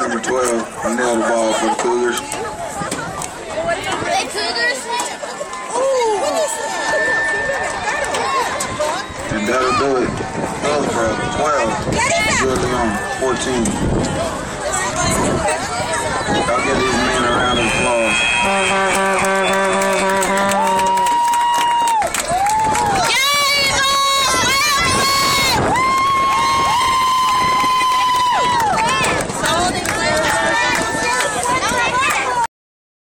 Number 12, Nell the ball for the Cougars. Cougars? Ooh. And that'll do it. Elfra, 12. Julian, 14. I'll get it.